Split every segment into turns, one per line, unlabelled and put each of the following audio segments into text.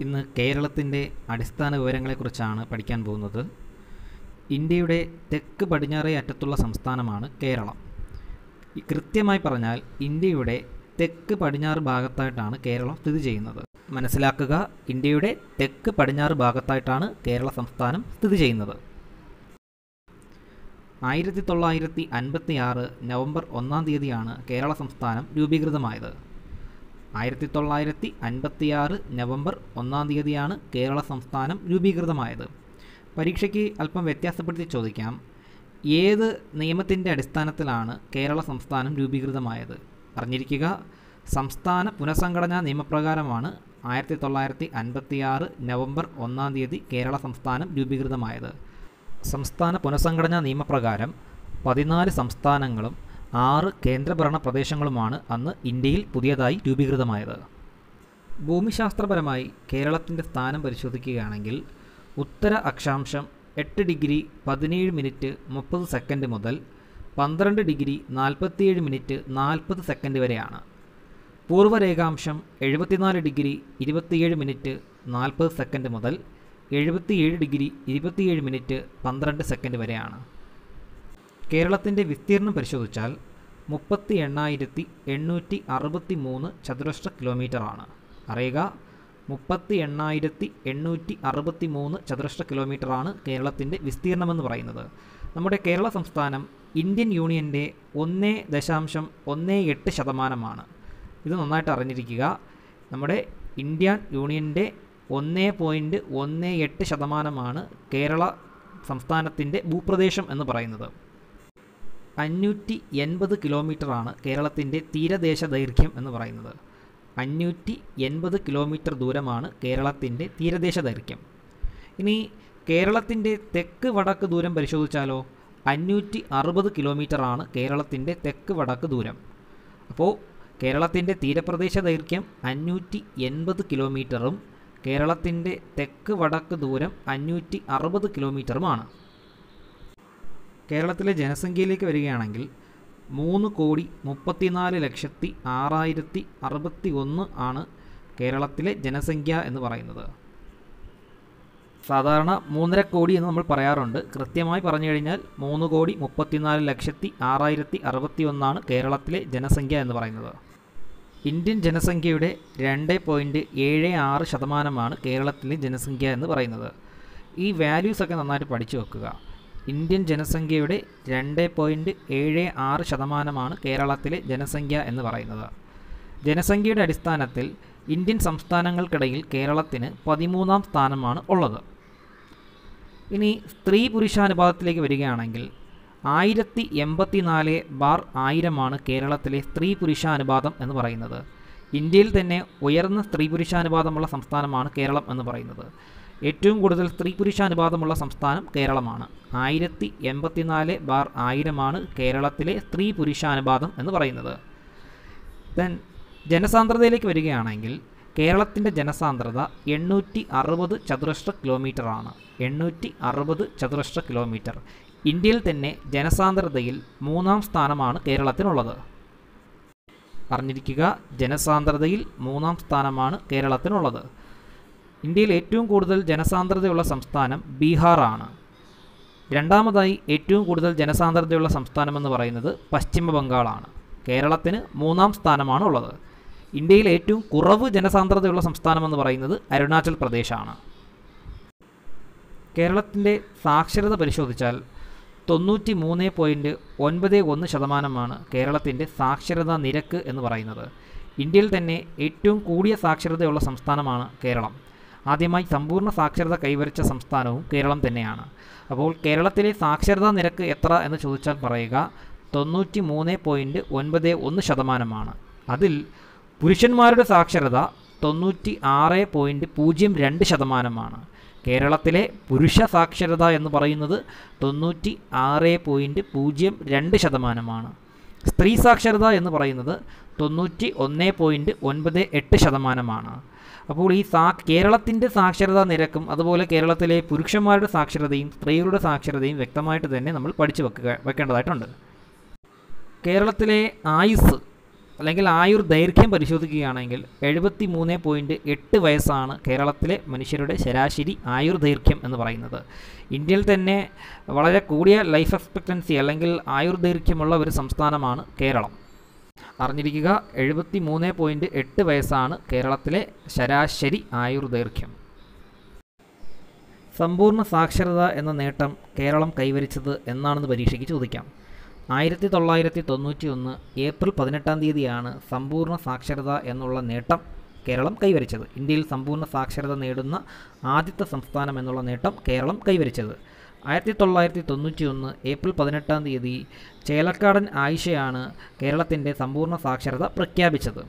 ഇന്ന് കേരളത്തിന്റെ അടിസ്ഥാന വിവരങ്ങളെക്കുറിച്ചാണ് പഠിക്കാൻ പോകുന്നത്. ഇന്ത്യയുടെ തെക്ക് പടിഞ്ഞാറേ അറ്റത്തുള്ള സംസ്ഥാനമാണ് കേരളം. കൃത്യമായി പറഞ്ഞാൽ ഇന്ത്യയുടെ തെക്ക് പടിഞ്ഞാറ് ഭാഗത്തായിട്ടാണ് കേരളം സ്ഥിതി ചെയ്യുന്നത്. മനസ്സിലാക്കുക ഇന്ത്യയുടെ തെക്ക് പടിഞ്ഞാറ് ഭാഗത്തായിട്ടാണ് കേരള സംസ്ഥാനം സ്ഥിതി ചെയ്യുന്നത്. ആയിരത്തി തൊള്ളായിരത്തി അൻപത്തി ആറ് നവംബർ ഒന്നാം തീയതിയാണ് കേരള സംസ്ഥാനം രൂപീകൃതമായത്. ആയിരത്തി തൊള്ളായിരത്തി അൻപത്തിയാറ് നവംബർ ഒന്നാം തീയതിയാണ് കേരള സംസ്ഥാനം രൂപീകൃതമായത്. പരീക്ഷയ്ക്ക് അല്പം വ്യത്യാസപ്പെടുത്തി ചോദിക്കാം. ഏത് നിയമത്തിന്റെ അടിസ്ഥാനത്തിലാണ് കേരള സംസ്ഥാനം രൂപീകൃതമായത്? അറിഞ്ഞിരിക്കുക സംസ്ഥാന പുനഃസംഘടനാ നിയമപ്രകാരമാണ് ആയിരത്തി തൊള്ളായിരത്തി അൻപത്തിയാറ് നവംബർ ഒന്നാം തീയതി കേരള സംസ്ഥാനം രൂപീകൃതമായത്. സംസ്ഥാന പുനഃസംഘടനാ നിയമപ്രകാരം പതിനാല് സംസ്ഥാനങ്ങളും ആറ് കേന്ദ്രഭരണ പ്രദേശങ്ങളുമാണ് അന്ന് ഇന്ത്യയിൽ പുതിയതായി രൂപീകൃതമായത്. ഭൂമിശാസ്ത്രപരമായി കേരളത്തിന്റെ സ്ഥാനം പരിശോധിക്കുകയാണെങ്കിൽ ഉത്തര അക്ഷാംശം എട്ട് ഡിഗ്രി പതിനേഴ് മിനിറ്റ് മുപ്പത് സെക്കൻഡ് മുതൽ പന്ത്രണ്ട് ഡിഗ്രി നാൽപ്പത്തിയേഴ് മിനിറ്റ് നാൽപ്പത് സെക്കൻഡ് വരെയാണ്. പൂർവരേഖാംശം എഴുപത്തിനാല് ഡിഗ്രി ഇരുപത്തിയേഴ് മിനിറ്റ് നാൽപ്പത് സെക്കൻഡ് മുതൽ എഴുപത്തിയേഴ് ഡിഗ്രി ഇരുപത്തിയേഴ് മിനിറ്റ് പന്ത്രണ്ട് സെക്കൻഡ് വരെയാണ്. കേരളത്തിന്റെ വിസ്തീർണം പരിശോധിച്ചാൽ മുപ്പത്തി എണ്ണായിരത്തി എണ്ണൂറ്റി അറുപത്തി മൂന്ന് ചതുരശ്ര കിലോമീറ്ററാണ്. അറിയുക മുപ്പത്തി എണ്ണായിരത്തി എണ്ണൂറ്റി അറുപത്തി മൂന്ന് ചതുരശ്ര കിലോമീറ്ററാണ് കേരളത്തിന്റെ വിസ്തീർണമെന്ന് പറയുന്നത്. നമ്മുടെ കേരള സംസ്ഥാനം ഇന്ത്യൻ യൂണിയന്റെ ഒന്ന് ദശാംശം ഒന്ന് എട്ട് ശതമാനമാണ്. ഇത് നന്നായിട്ട് അറിഞ്ഞിരിക്കുക. നമ്മുടെ ഇന്ത്യൻ യൂണിയന്റെ ഒന്ന് പോയിന്റ് ഒന്ന് എട്ട് ശതമാനമാണ് കേരള സംസ്ഥാനത്തിന്റെ ഭൂപ്രദേശം എന്ന് പറയുന്നത്. അഞ്ഞൂറ്റി എൺപത് കിലോമീറ്ററാണ് കേരളത്തിന്റെ തീരദേശ ദൈർഘ്യം എന്ന് പറയുന്നത്. അഞ്ഞൂറ്റി എൺപത് കിലോമീറ്റർ ദൂരമാണ് കേരളത്തിന്റെ തീരദേശ ദൈർഘ്യം. ഇനി കേരളത്തിന്റെ തെക്ക് വടക്ക് ദൂരം പരിശോധിച്ചാലോ? അഞ്ഞൂറ്റി അറുപത് കിലോമീറ്ററാണ് കേരളത്തിന്റെ തെക്ക് വടക്ക് ദൂരം. അപ്പോൾ കേരളത്തിന്റെ തീരപ്രദേശ ദൈർഘ്യം അഞ്ഞൂറ്റി എൺപത് കിലോമീറ്ററും കേരളത്തിന്റെ തെക്ക് വടക്ക് ദൂരം അഞ്ഞൂറ്റി അറുപത് കിലോമീറ്ററുമാണ്. കേരളത്തിലെ ജനസംഖ്യയിലേക്ക് വരികയാണെങ്കിൽ മൂന്ന് കോടി മുപ്പത്തിനാല് ലക്ഷത്തി ആറായിരത്തി അറുപത്തി ഒന്ന് ആണ് കേരളത്തിലെ ജനസംഖ്യ എന്ന് പറയുന്നത്. സാധാരണ മൂന്നര കോടി എന്ന് നമ്മൾ പറയാറുണ്ട്. കൃത്യമായി പറഞ്ഞു കഴിഞ്ഞാൽ മൂന്ന് കോടി മുപ്പത്തിനാല് ലക്ഷത്തി ആറായിരത്തി അറുപത്തി ഒന്നാണ് കേരളത്തിലെ ജനസംഖ്യ എന്ന് പറയുന്നത്. ഇന്ത്യൻ ജനസംഖ്യയുടെ രണ്ട് പോയിന്റ് ഏഴ് ആറ് ശതമാനമാണ് കേരളത്തിലെ ജനസംഖ്യ എന്ന് പറയുന്നത്. ഈ വാല്യൂസൊക്കെ നന്നായിട്ട് പഠിച്ചു വെക്കുക. ഇന്ത്യൻ ജനസംഖ്യയുടെ രണ്ട് പോയിന്റ് ഏഴ് ആറ് ശതമാനമാണ് കേരളത്തിലെ ജനസംഖ്യ എന്ന് പറയുന്നത്. ജനസംഖ്യയുടെ അടിസ്ഥാനത്തിൽ ഇന്ത്യൻ സംസ്ഥാനങ്ങൾക്കിടയിൽ കേരളത്തിന് പതിമൂന്നാം സ്ഥാനമാണ് ഉള്ളത്. ഇനി സ്ത്രീ പുരുഷാനുപാതത്തിലേക്ക് വരികയാണെങ്കിൽ ആയിരത്തി എൺപത്തി നാല് ബാർ ആയിരമാണ് കേരളത്തിലെ സ്ത്രീ പുരുഷാനുപാതം എന്ന് പറയുന്നത്. ഇന്ത്യയിൽ തന്നെ ഉയർന്ന സ്ത്രീ പുരുഷാനുപാതമുള്ള സംസ്ഥാനമാണ് കേരളം എന്ന് പറയുന്നത്. ഏറ്റവും കൂടുതൽ സ്ത്രീ പുരുഷ അനുപാതമുള്ള സംസ്ഥാനം കേരളമാണ്. ആയിരത്തി എൺപത്തിനാല് ബാർ ആയിരമാണ് കേരളത്തിലെ സ്ത്രീ പുരുഷ അനുപാതം എന്ന് പറയുന്നത്. ദെൻ ജനസാന്ദ്രതയിലേക്ക് വരികയാണെങ്കിൽ കേരളത്തിന്റെ ജനസാന്ദ്രത എണ്ണൂറ്റി അറുപത് ചതുരശ്ര കിലോമീറ്ററാണ്. എണ്ണൂറ്റി അറുപത് ചതുരശ്ര കിലോമീറ്റർ. ഇന്ത്യയിൽ തന്നെ ജനസാന്ദ്രതയിൽ മൂന്നാം സ്ഥാനമാണ് കേരളത്തിനുള്ളത്. അറിഞ്ഞിരിക്കുക ജനസാന്ദ്രതയിൽ മൂന്നാം സ്ഥാനമാണ് കേരളത്തിനുള്ളത്. ഇന്ത്യയിൽ ഏറ്റവും കൂടുതൽ ജനസാന്ദ്രതയുള്ള സംസ്ഥാനം ബീഹാറാണ്. രണ്ടാമതായി ഏറ്റവും കൂടുതൽ ജനസാന്ദ്രതയുള്ള സംസ്ഥാനമെന്ന് പറയുന്നത് പശ്ചിമ ബംഗാളാണ്. കേരളത്തിന് മൂന്നാം സ്ഥാനമാണ് ഉള്ളത്. ഇന്ത്യയിൽ ഏറ്റവും കുറവ് ജനസാന്ദ്രതയുള്ള സംസ്ഥാനമെന്ന് പറയുന്നത് അരുണാചൽ പ്രദേശാണ്. കേരളത്തിന്റെ സാക്ഷരത പരിശോധിച്ചാൽ തൊണ്ണൂറ്റി മൂന്ന് പോയിന്റ് ഒൻപത് ഒന്ന് ശതമാനമാണ് കേരളത്തിന്റെ സാക്ഷരതാ നിരക്ക് എന്ന് പറയുന്നത്. ഇന്ത്യയിൽ തന്നെ ഏറ്റവും കൂടിയ സാക്ഷരതയുള്ള സംസ്ഥാനമാണ് കേരളം. ആദ്യമായി സമ്പൂർണ സാക്ഷരത കൈവരിച്ച സംസ്ഥാനവും കേരളം തന്നെയാണ്. അപ്പോൾ കേരളത്തിലെ സാക്ഷരതാ നിരക്ക് എത്ര എന്ന് ചോദിച്ചാൽ പറയുക തൊണ്ണൂറ്റി മൂന്ന് പോയിന്റ് ഒൻപത് ഒന്ന് ശതമാനമാണ്. അതിൽ പുരുഷന്മാരുടെ സാക്ഷരത തൊണ്ണൂറ്റി ആറ് പോയിന്റ് പൂജ്യം രണ്ട് ശതമാനമാണ്. കേരളത്തിലെ പുരുഷ സാക്ഷരത എന്ന് പറയുന്നത് തൊണ്ണൂറ്റി ആറ് പോയിന്റ് പൂജ്യം രണ്ട് ശതമാനമാണ്. സ്ത്രീ സാക്ഷരത എന്ന് പറയുന്നത് തൊണ്ണൂറ്റി ഒന്ന് പോയിന്റ് ഒൻപത് എട്ട് ശതമാനമാണ്. അപ്പോൾ ഈ സാ കേരളത്തിന്റെ സാക്ഷരതാ നിരക്കും അതുപോലെ കേരളത്തിലെ പുരുഷന്മാരുടെ സാക്ഷരതയും സ്ത്രീകളുടെ സാക്ഷരതയും വ്യക്തമായിട്ട് തന്നെ നമ്മൾ പഠിച്ചു വെക്കുക വെക്കേണ്ടതായിട്ടുണ്ട്. കേരളത്തിലെ ആയുസ് അല്ലെങ്കിൽ ആയുർ ദൈർഘ്യം പരിശോധിക്കുകയാണെങ്കിൽ എഴുപത്തി മൂന്ന് പോയിന്റ് എട്ട് വയസ്സാണ് കേരളത്തിലെ മനുഷ്യരുടെ ശരാശരി ആയുർ ദൈർഘ്യം എന്ന് പറയുന്നത്. ഇന്ത്യയിൽ തന്നെ വളരെ കൂടിയ ലൈഫ് എക്സ്പെക്റ്റൻസി അല്ലെങ്കിൽ ആയുർ ദൈർഘ്യമുള്ള ഒരു സംസ്ഥാനമാണ് കേരളം. അറിഞ്ഞിരിക്കുക എഴുപത്തി മൂന്ന് പോയിന്റ് എട്ട് വയസ്സാണ് കേരളത്തിലെ ശരാശരി ആയുർദൈർഘ്യം. സമ്പൂർണ സാക്ഷരത എന്ന നേട്ടം കേരളം കൈവരിച്ചത് എന്നാണെന്ന് പരീക്ഷയ്ക്ക് ചോദിക്കാം. ആയിരത്തി തൊള്ളായിരത്തി തൊണ്ണൂറ്റി ഒന്ന് ഏപ്രിൽ പതിനെട്ടാം തീയതിയാണ് സമ്പൂർണ സാക്ഷരത എന്നുള്ള നേട്ടം കേരളം കൈവരിച്ചത്. ഇന്ത്യയിൽ സമ്പൂർണ സാക്ഷരത നേടുന്ന ആദ്യത്തെ സംസ്ഥാനം എന്നുള്ള നേട്ടം കേരളം കൈവരിച്ചത്. ആയിരത്തി തൊള്ളായിരത്തി തൊണ്ണൂറ്റി ഒന്ന് ഏപ്രിൽ പതിനെട്ടാം തീയതി ചേലക്കാടൻ ആയിഷയാണ് കേരളത്തിന്റെ സമ്പൂർണ സാക്ഷരത പ്രഖ്യാപിച്ചത്.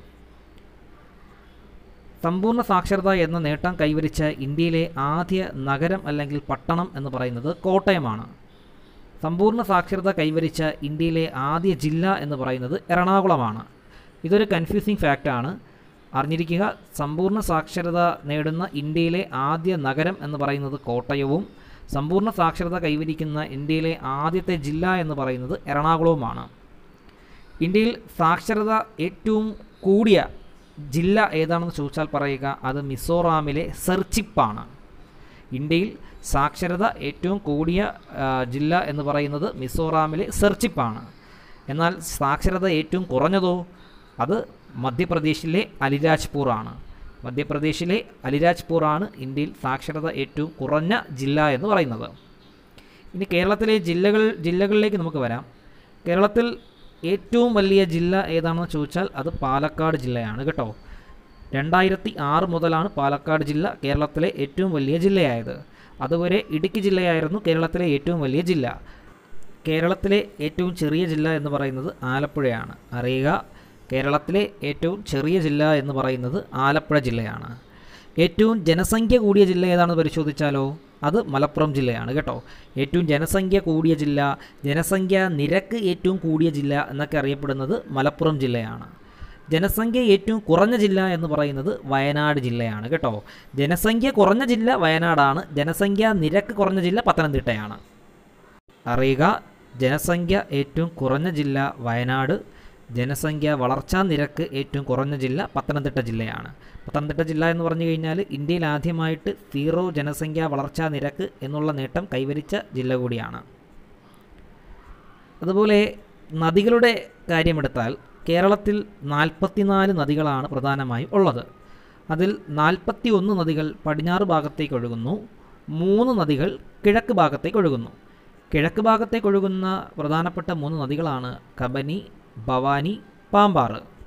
സമ്പൂർണ സാക്ഷരത എന്ന നേട്ടം കൈവരിച്ച ഇന്ത്യയിലെ ആദ്യ നഗരം അല്ലെങ്കിൽ പട്ടണം എന്ന് പറയുന്നത് കോട്ടയമാണ്. സമ്പൂർണ സാക്ഷരത കൈവരിച്ച ഇന്ത്യയിലെ ആദ്യ ജില്ല എന്ന് പറയുന്നത് എറണാകുളമാണ്. ഇതൊരു കൺഫ്യൂസിങ് ഫാക്റ്റാണ്. അറിഞ്ഞിരിക്കുക സമ്പൂർണ സാക്ഷരത നേടുന്ന ഇന്ത്യയിലെ ആദ്യ നഗരം എന്ന് പറയുന്നത് കോട്ടയവും സമ്പൂർണ സാക്ഷരത കൈവരിക്കുന്ന ഇന്ത്യയിലെ ആദ്യത്തെ ജില്ല എന്ന് പറയുന്നത് എറണാകുളവുമാണ്. ഇന്ത്യയിൽ സാക്ഷരത ഏറ്റവും കൂടിയ ജില്ല ഏതാണെന്ന് ചോദിച്ചാൽ പറയുക അത് മിസോറാമിലെ സെർച്ചിപ്പാണ്. ഇന്ത്യയിൽ സാക്ഷരത ഏറ്റവും കൂടിയ ജില്ല എന്ന് പറയുന്നത് മിസോറാമിലെ സെർച്ചിപ്പാണ്. എന്നാൽ സാക്ഷരത ഏറ്റവും കുറഞ്ഞതോ അത് മധ്യപ്രദേശിലെ അലിരാജ്പൂർ ആണ്. മധ്യപ്രദേശിലെ അലിരാജ്പൂർ ആണ് ഇന്ത്യയിൽ സാക്ഷരത ഏറ്റവും കുറഞ്ഞ ജില്ല എന്ന് പറയുന്നത്. ഇനി കേരളത്തിലെ ജില്ലകൾ ജില്ലകളിലേക്ക് നമുക്ക് വരാം. കേരളത്തിൽ ഏറ്റവും വലിയ ജില്ല ഏതാണെന്ന് ചോദിച്ചാൽ അത് പാലക്കാട് ജില്ലയാണ് കേട്ടോ. രണ്ടായിരത്തി ആറ് മുതലാണ് പാലക്കാട് ജില്ല കേരളത്തിലെ ഏറ്റവും വലിയ ജില്ലയായത്. അതുവരെ ഇടുക്കി ജില്ലയായിരുന്നു കേരളത്തിലെ ഏറ്റവും വലിയ ജില്ല. കേരളത്തിലെ ഏറ്റവും ചെറിയ ജില്ല എന്ന് പറയുന്നത് ആലപ്പുഴയാണ്. അറിയുക കേരളത്തിലെ ഏറ്റവും ചെറിയ ജില്ല എന്ന് പറയുന്നത് ആലപ്പുഴ ജില്ലയാണ്. ഏറ്റവും ജനസംഖ്യ കൂടിയ ജില്ല ഏതാണെന്ന് പരിശോധിച്ചാലോ? അത് മലപ്പുറം ജില്ലയാണ് കേട്ടോ. ഏറ്റവും ജനസംഖ്യ കൂടിയ ജില്ല ജനസംഖ്യ നിരക്ക് ഏറ്റവും കൂടിയ ജില്ല എന്നൊക്കെ അറിയപ്പെടുന്നത് മലപ്പുറം ജില്ലയാണ്. ജനസംഖ്യ ഏറ്റവും കുറഞ്ഞ ജില്ല എന്ന് പറയുന്നത് വയനാട് ജില്ലയാണ് കേട്ടോ. ജനസംഖ്യ കുറഞ്ഞ ജില്ല വയനാടാണ് ജനസംഖ്യ നിരക്ക് കുറഞ്ഞ ജില്ല പത്തനംതിട്ടയാണ്. അറിയുക ജനസംഖ്യ ഏറ്റവും കുറഞ്ഞ ജില്ല വയനാട് ജനസംഖ്യ വളർച്ചാ നിരക്ക് ഏറ്റവും കുറഞ്ഞ ജില്ല പത്തനംതിട്ട ജില്ലയാണ്. പത്തനംതിട്ട ജില്ല എന്ന് പറഞ്ഞു കഴിഞ്ഞാൽ ഇന്ത്യയിൽ ആദ്യമായിട്ട് സീറോ ജനസംഖ്യ വളർച്ചാ നിരക്ക് എന്നുള്ള നേട്ടം കൈവരിച്ച ജില്ല കൂടിയാണ്. അതുപോലെ നദികളുടെ കാര്യമെടുത്താൽ കേരളത്തിൽ നാൽപ്പത്തിനാല് നദികളാണ് പ്രധാനമായും ഉള്ളത്. അതിൽ നാൽപ്പത്തി ഒന്ന് നദികൾ പടിഞ്ഞാറ് ഭാഗത്തേക്ക് ഒഴുകുന്നു. മൂന്ന് നദികൾ കിഴക്ക് ഭാഗത്തേക്ക് ഒഴുകുന്നു. കിഴക്ക് ഭാഗത്തേക്ക് ഒഴുകുന്ന പ്രധാനപ്പെട്ട മൂന്ന് നദികളാണ് കബനി ഭവാനി പാമ്പാറ്.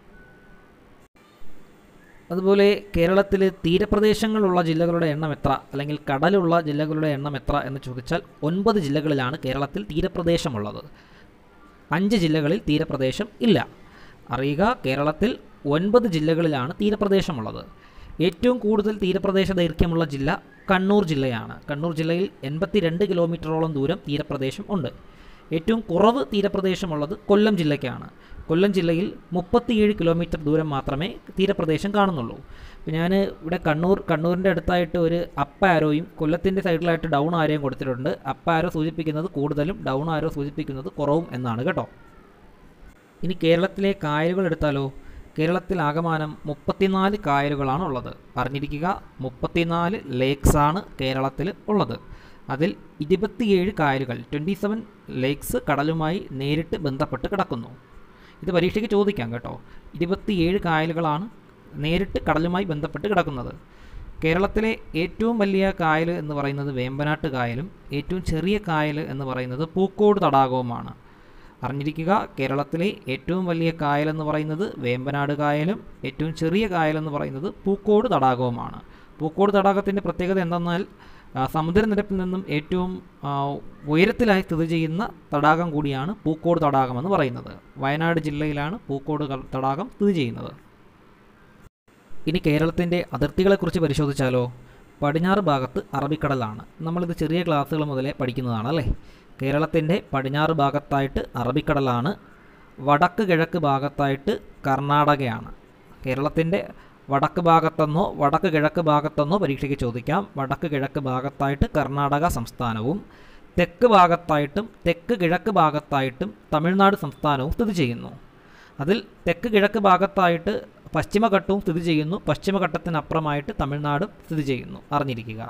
അതുപോലെ കേരളത്തിൽ തീരപ്രദേശങ്ങളുള്ള ജില്ലകളുടെ എണ്ണം എത്ര? അല്ലെങ്കിൽ കടലുള്ള ജില്ലകളുടെ എണ്ണം എത്ര എന്ന് ചോദിച്ചാൽ ഒൻപത് ജില്ലകളിലാണ് കേരളത്തിൽ തീരപ്രദേശമുള്ളത്. അഞ്ച് ജില്ലകളിൽ തീരപ്രദേശം ഇല്ല. അറിയുക കേരളത്തിൽ ഒൻപത് ജില്ലകളിലാണ് തീരപ്രദേശമുള്ളത്. ഏറ്റവും കൂടുതൽ തീരപ്രദേശ ദൈർഘ്യമുള്ള ജില്ല കണ്ണൂർ ജില്ലയാണ്. കണ്ണൂർ ജില്ലയിൽ എൺപത്തി രണ്ട് കിലോമീറ്ററോളം ദൂരം തീരപ്രദേശം ഉണ്ട്. ഏറ്റവും കുറവ് തീരപ്രദേശമുള്ളത് കൊല്ലം ജില്ലയ്ക്കാണ്. കൊല്ലം ജില്ലയിൽ മുപ്പത്തിയേഴ് കിലോമീറ്റർ ദൂരം മാത്രമേ തീരപ്രദേശം കാണുന്നുള്ളൂ. ഞാൻ ഇവിടെ കണ്ണൂർ കണ്ണൂരിന്റെ അടുത്തായിട്ട് ഒരു അപ്പ് ആരോയും കൊല്ലത്തിന്റെ സൈഡിലായിട്ട് ഡൗൺ ആരോയും കൊടുത്തിട്ടുണ്ട്. അപ്പ് ആരോ സൂചിപ്പിക്കുന്നത് കൂടുതലും ഡൗൺ ആരോ സൂചിപ്പിക്കുന്നത് കുറവും എന്നാണ് കേട്ടോ. ഇനി കേരളത്തിലെ കായലുകൾ എടുത്താലോ? കേരളത്തിൽ ആകമാനം മുപ്പത്തിനാല് കായലുകളാണ് ഉള്ളത് അറിഞ്ഞിരിക്കുക മുപ്പത്തിനാല് ലേക്സ് ആണ് കേരളത്തിൽ ഉള്ളത്. അതിൽ ഇരുപത്തിയേഴ് കായലുകൾ ട്വന്റി സെവൻ ലേക്സ് കടലുമായി നേരിട്ട് ബന്ധപ്പെട്ട് കിടക്കുന്നു. ഇത് പരീക്ഷയ്ക്ക് ചോദിക്കാം കേട്ടോ. ഇരുപത്തിയേഴ് കായലുകളാണ് നേരിട്ട് കടലുമായി ബന്ധപ്പെട്ട് കിടക്കുന്നത്. കേരളത്തിലെ ഏറ്റവും വലിയ കായൽ എന്ന് പറയുന്നത് വേമ്പനാട്ട് കായലും ഏറ്റവും ചെറിയ കായൽ എന്ന് പറയുന്നത് പൂക്കോട് തടാകവുമാണ്. അറിഞ്ഞിരിക്കുക കേരളത്തിലെ ഏറ്റവും വലിയ കായൽ എന്ന് പറയുന്നത് വേമ്പനാട് കായലും ഏറ്റവും ചെറിയ കായൽ എന്ന് പറയുന്നത് പൂക്കോട് തടാകവുമാണ്. പൂക്കോട് തടാകത്തിന്റെ പ്രത്യേകത എന്തെന്നാൽ സമുദ്രനിരപ്പിൽ നിന്നും ഏറ്റവും ഉയരത്തിലായി സ്ഥിതി ചെയ്യുന്ന തടാകം കൂടിയാണ് പൂക്കോട് തടാകം എന്ന് പറയുന്നത്. വയനാട് ജില്ലയിലാണ് പൂക്കോട് തടാകം സ്ഥിതി ചെയ്യുന്നത്. ഇനി കേരളത്തിന്റെ അതിർത്തികളെക്കുറിച്ച് പരിശോധിച്ചാലോ? പടിഞ്ഞാറ് ഭാഗത്ത് അറബിക്കടലാണ്. നമ്മളിത് ചെറിയ ക്ലാസ്സുകൾ മുതലേ പഠിക്കുന്നതാണ് അല്ലേ? കേരളത്തിന്റെ പടിഞ്ഞാറ് ഭാഗത്തായിട്ട് അറബിക്കടലാണ്. വടക്ക് കിഴക്ക് ഭാഗത്തായിട്ട് കർണാടകയാണ്. കേരളത്തിന്റെ വടക്ക് ഭാഗത്തെന്നോ വടക്ക് കിഴക്ക് ഭാഗത്തെന്നോ പരീക്ഷയ്ക്ക് ചോദിക്കാം. വടക്ക് കിഴക്ക് ഭാഗത്തായിട്ട് കർണാടക സംസ്ഥാനവും തെക്ക് ഭാഗത്തായിട്ടും തെക്ക് കിഴക്ക് ഭാഗത്തായിട്ടും തമിഴ്നാട് സംസ്ഥാനവും സ്ഥിതി ചെയ്യുന്നു. അതിൽ തെക്ക് കിഴക്ക് ഭാഗത്തായിട്ട് പശ്ചിമഘട്ടവും സ്ഥിതി ചെയ്യുന്നു. പശ്ചിമഘട്ടത്തിനപ്പുറമായിട്ട് തമിഴ്നാടും സ്ഥിതി ചെയ്യുന്നു. അറിഞ്ഞിരിക്കുക.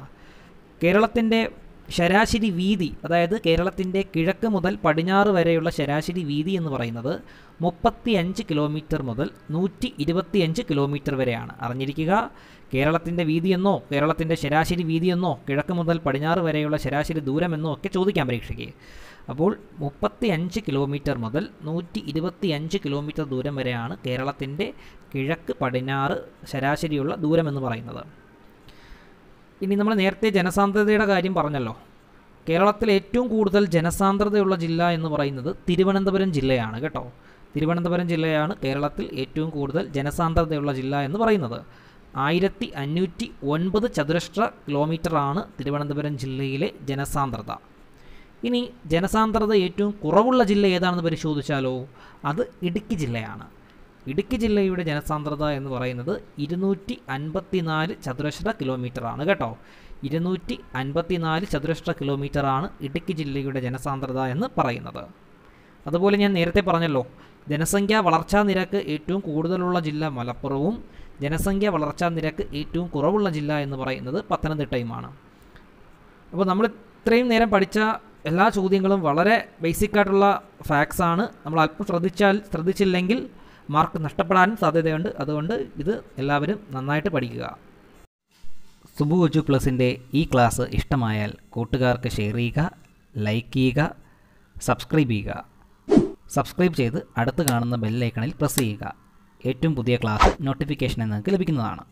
കേരളത്തിന്റെ ശരാശരി വീതി അതായത് കേരളത്തിന്റെ കിഴക്ക് മുതൽ പടിഞ്ഞാറ് വരെയുള്ള ശരാശരി വീതി എന്ന് പറയുന്നത് മുപ്പത്തിയഞ്ച് കിലോമീറ്റർ മുതൽ നൂറ്റി ഇരുപത്തിയഞ്ച് കിലോമീറ്റർ വരെയാണ്. അറിഞ്ഞിരിക്കുക കേരളത്തിന്റെ വീതിയെന്നോ കേരളത്തിന്റെ ശരാശരി വീതിയെന്നോ കിഴക്ക് മുതൽ പടിഞ്ഞാറ് വരെയുള്ള ശരാശരി ദൂരമെന്നോ ഒക്കെ ചോദിക്കാൻ പരീക്ഷയ്ക്ക്. അപ്പോൾ മുപ്പത്തി അഞ്ച് കിലോമീറ്റർ മുതൽ നൂറ്റി ഇരുപത്തിയഞ്ച് കിലോമീറ്റർ ദൂരം വരെയാണ് കേരളത്തിന്റെ കിഴക്ക് പടിഞ്ഞാറ് ശരാശരിയുള്ള ദൂരം എന്ന് പറയുന്നത്. ഇനി നമ്മൾ നേരത്തെ ജനസാന്ദ്രതയുടെ കാര്യം പറഞ്ഞല്ലോ. കേരളത്തിൽ ഏറ്റവും കൂടുതൽ ജനസാന്ദ്രതയുള്ള ജില്ല എന്ന് പറയുന്നത് തിരുവനന്തപുരം ജില്ലയാണ് കേട്ടോ. തിരുവനന്തപുരം ജില്ലയാണ് കേരളത്തിൽ ഏറ്റവും കൂടുതൽ ജനസാന്ദ്രതയുള്ള ജില്ല എന്ന് പറയുന്നത്. ആയിരത്തി അഞ്ഞൂറ്റി ഒൻപത് ചതുരശ്ര കിലോമീറ്ററാണ് തിരുവനന്തപുരം ജില്ലയിലെ ജനസാന്ദ്രത. ഇനി ജനസാന്ദ്രത ഏറ്റവും കുറവുള്ള ജില്ല ഏതാണെന്ന് പരിശോധിച്ചാലോ? അത് ഇടുക്കി ജില്ലയാണ്. ഇടുക്കി ജില്ലയുടെ ജനസാന്ദ്രത എന്ന് പറയുന്നത് ഇരുന്നൂറ്റി അൻപത്തിനാല് ചതുരശ്ര കിലോമീറ്ററാണ് കേട്ടോ. ഇരുന്നൂറ്റി അൻപത്തിനാല് ചതുരശ്ര കിലോമീറ്ററാണ് ഇടുക്കി ജില്ലയുടെ ജനസാന്ദ്രത എന്ന് പറയുന്നത്. അതുപോലെ ഞാൻ നേരത്തെ പറഞ്ഞല്ലോ ജനസംഖ്യ വളർച്ചാ നിരക്ക് ഏറ്റവും കൂടുതലുള്ള ജില്ല മലപ്പുറവും ജനസംഖ്യ വളർച്ചാ നിരക്ക് ഏറ്റവും കുറവുള്ള ജില്ല എന്ന് പറയുന്നത് പത്തനംതിട്ടയുമാണ്. അപ്പോൾ നമ്മൾ ഇത്രയും നേരം പഠിച്ച എല്ലാ ചോദ്യങ്ങളും വളരെ ബേസിക് ആയിട്ടുള്ള ഫാക്ട്സ് ആണ്. നമ്മൾ അല്പം ശ്രദ്ധിച്ചാൽ ശ്രദ്ധിച്ചില്ലെങ്കിൽ മാർക്ക് നഷ്ടപ്പെടാനും സാധ്യതയുണ്ട്. അതുകൊണ്ട് ഇത് എല്ലാവരും നന്നായിട്ട് പഠിക്കുക. സുബു ഒജു പ്ലസിന്റെ ഈ ക്ലാസ് ഇഷ്ടമായാൽ കൂട്ടുകാർക്ക് ഷെയർ ചെയ്യുക ലൈക്ക് ചെയ്യുക സബ്സ്ക്രൈബ് ചെയ്യുക. സബ്സ്ക്രൈബ് ചെയ്ത് അടുത്ത് കാണുന്ന ബെല്ലൈക്കണിൽ പ്രസ് ചെയ്യുക. ഏറ്റവും പുതിയ ക്ലാസ് നോട്ടിഫിക്കേഷൻ നിങ്ങൾക്ക് ലഭിക്കുന്നതാണ്.